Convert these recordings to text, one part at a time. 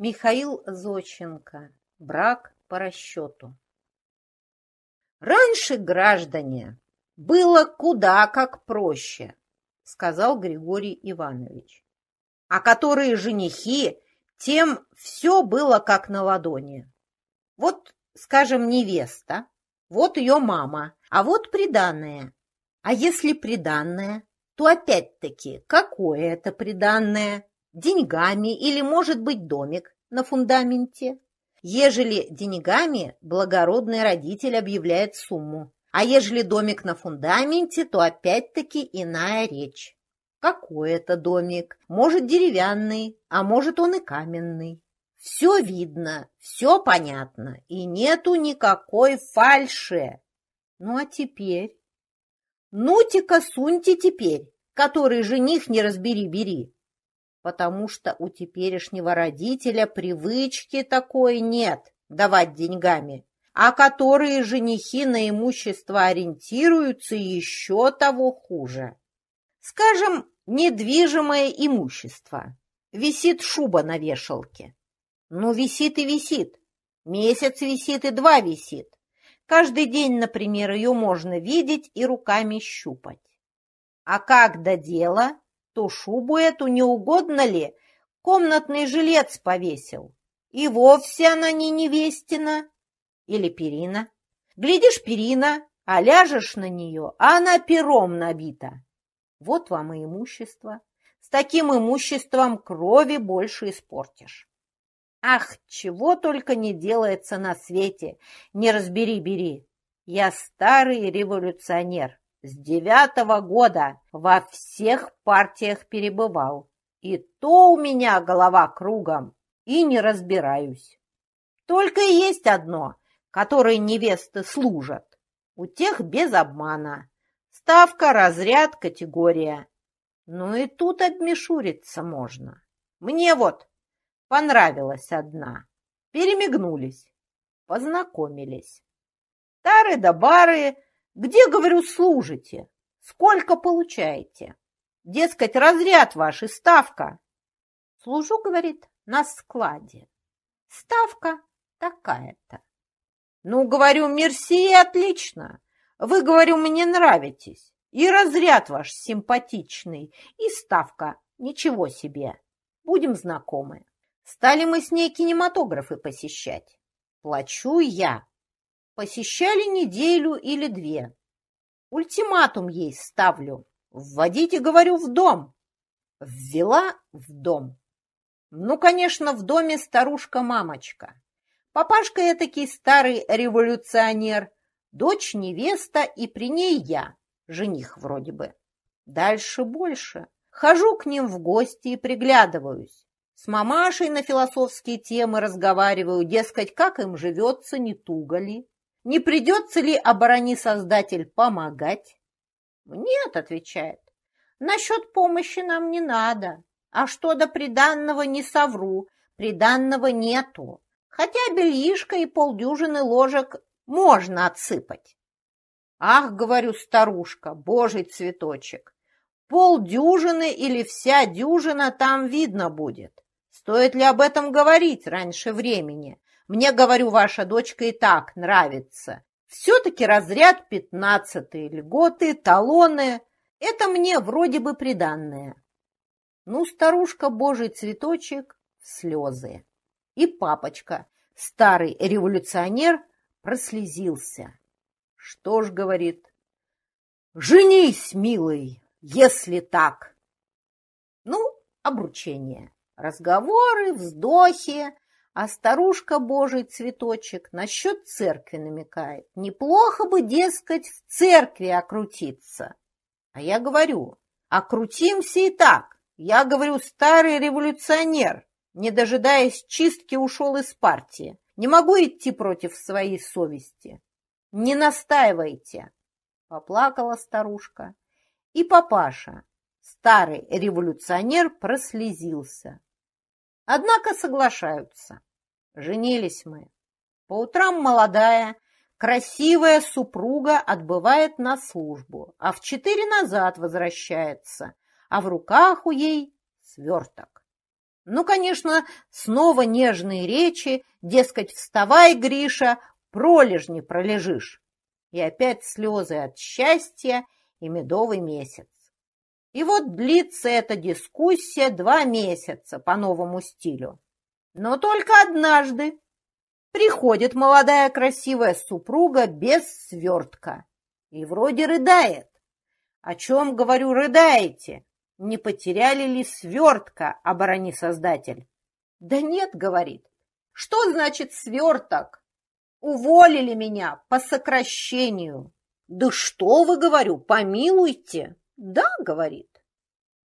Михаил Зоченко. Брак по расчету. Раньше, граждане, было куда как проще, сказал Григорий Иванович. А которые женихи, тем все было как на ладони. Вот, скажем, невеста, вот ее мама, а вот приданное. А если приданное, то опять-таки, какое это приданное? Деньгами или, может быть, домик на фундаменте. Ежели деньгами, благородный родитель объявляет сумму, а ежели домик на фундаменте, то опять-таки иная речь. Какой это домик? Может, деревянный, а может, он и каменный. Все видно, все понятно, и нету никакой фальши. Ну, а теперь? Ну-тика, суньте теперь, который жених не разбери-бери потому что у теперешнего родителя привычки такой нет давать деньгами, а которые женихи на имущество ориентируются еще того хуже. Скажем, недвижимое имущество. Висит шуба на вешалке. Ну, висит и висит. Месяц висит и два висит. Каждый день, например, ее можно видеть и руками щупать. А как до дела, то шубу эту не угодно ли комнатный жилец повесил? И вовсе она не невестина. Или перина. Глядишь, перина, а ляжешь на нее, а она пером набита. Вот вам и имущество. С таким имуществом крови больше испортишь. Ах, чего только не делается на свете, не разбери-бери. Я старый революционер. С девятого года во всех партиях перебывал. И то у меня голова кругом, и не разбираюсь. Только есть одно, которое невесты служат. У тех без обмана. Ставка, разряд, категория. Ну и тут обмешуриться можно. Мне вот понравилась одна. Перемигнулись, познакомились. Тары да бары где, говорю, служите? Сколько получаете? Дескать, разряд ваш и ставка. Служу, говорит, на складе. Ставка такая-то. Ну, говорю, мерси, отлично. Вы, говорю, мне нравитесь. И разряд ваш симпатичный, и ставка. Ничего себе. Будем знакомы. Стали мы с ней кинематографы посещать. Плачу я. Посещали неделю или две. Ультиматум ей ставлю. Вводите, говорю, в дом. Ввела в дом. Ну, конечно, в доме старушка-мамочка. Папашка этакий старый революционер, дочь невеста и при ней я, жених вроде бы. Дальше больше. Хожу к ним в гости и приглядываюсь. С мамашей на философские темы разговариваю, дескать, как им живется, не туго ли. Не придется ли оборони Создатель помогать? Нет, отвечает. Насчет помощи нам не надо. А что до приданного не совру, приданного нету. Хотя бельишко и полдюжины ложек можно отсыпать. Ах, говорю, старушка, божий цветочек, полдюжины или вся дюжина там видно будет. Стоит ли об этом говорить раньше времени? Мне, говорю, ваша дочка и так нравится. Все-таки разряд пятнадцатый, льготы, талоны — это мне вроде бы приданное. Ну, старушка божий цветочек слезы. И папочка, старый революционер, прослезился. Что ж, говорит, женись, милый, если так. Ну, обручение, разговоры, вздохи, а старушка божий цветочек насчет церкви намекает. Неплохо бы, дескать, в церкви окрутиться. А я говорю, окрутимся и так. Я говорю, старый революционер, не дожидаясь чистки, ушел из партии. Не могу идти против своей совести. Не настаивайте. Поплакала старушка. И папаша, старый революционер, прослезился. Однако соглашаются. Женились мы. По утрам молодая, красивая супруга отбывает на службу, а в четыре назад возвращается, а в руках у ей сверток. Ну, конечно, снова нежные речи, дескать, вставай, Гриша, пролежни пролежишь. И опять слезы от счастья и медовый месяц. И вот длится эта дискуссия два месяца по новому стилю. Но только однажды приходит молодая красивая супруга без свертка и вроде рыдает. О чем, говорю, рыдаете? Не потеряли ли свертка, оборони создатель? Да нет, говорит. Что значит сверток? Уволили меня по сокращению. Да что вы, говорю, помилуйте. Да, говорит.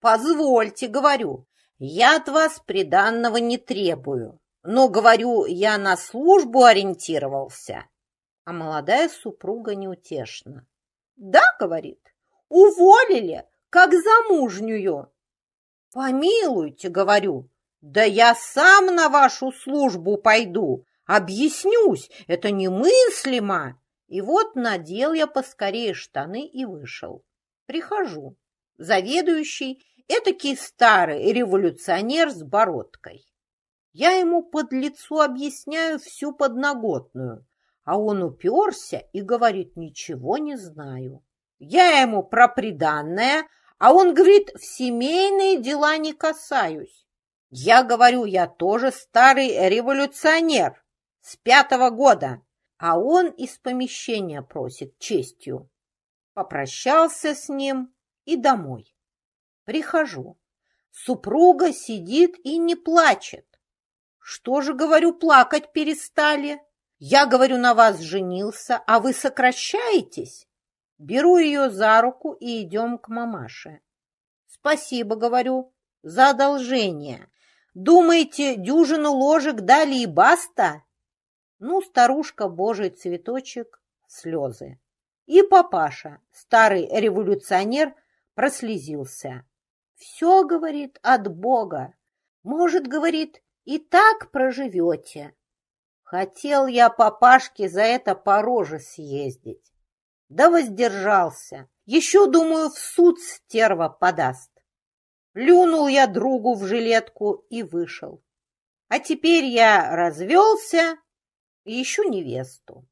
Позвольте, говорю, я от вас приданного не требую. Но, говорю, я на службу ориентировался. А молодая супруга неутешна. Да, говорит, уволили, как замужнюю. Помилуйте, говорю, да я сам на вашу службу пойду, объяснюсь, это немыслимо. И вот надел я поскорее штаны и вышел. Прихожу. Заведующий — этакий старый революционер с бородкой. Я ему под лицу объясняю всю подноготную, а он уперся и говорит, ничего не знаю. Я ему про приданное, а он говорит, в семейные дела не касаюсь. Я говорю, я тоже старый революционер с пятого года а он из помещения просит честью. Попрощался с ним и домой. Прихожу. Супруга сидит и не плачет. Что же, говорю, плакать перестали? Я, говорю, на вас женился, а вы сокращаетесь? Беру ее за руку и идем к мамаше. Спасибо, говорю, за одолжение. Думаете, дюжину ложек дали и баста? Ну, старушка, божий цветочек, слезы. И папаша, старый революционер, прослезился. Все, говорит, от Бога. Может, говорит, и так проживете. Хотел я папашке за это по роже съездить. Да воздержался. Еще, думаю, в суд стерва подаст. Плюнул я другу в жилетку и вышел. А теперь я развелся и ищу невесту.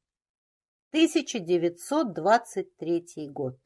1923 год.